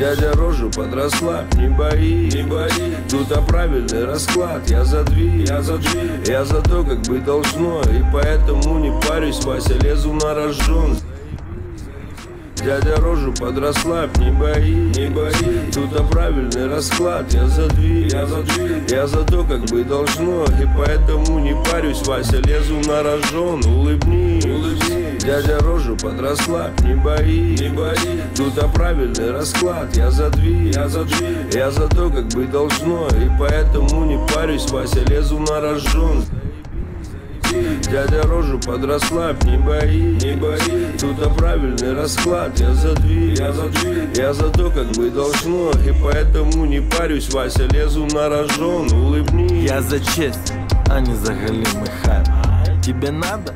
Дядя рожу подросла, не бои, не бои. Тут а правильный расклад, я за дви, я за дви Я за то, как быть должно, и поэтому не парюсь Вася, лезу на рожон. Дядя рожу подросла, не бои, не бои. Тут а правильный расклад, я за дви, я за дви Я за то, как быть должно, и поэтому не парюсь Вася, лезу на рожон, улыбни, улыбни Дядя рожу подросла, не бои, не бои. Тут а правильный расклад, я за дви, я за дви Я за то, как быть должно, и поэтому не парюсь Вася, лезу на рожон. Дядя рожу подросла, не бои, не бои. Тут а правильный расклад, я за дви, я за дви Я за то, как быть должно, и поэтому не парюсь Вася, лезу на рожон, улыбни Я за честь, а не за галимый хайп. Тебе надо?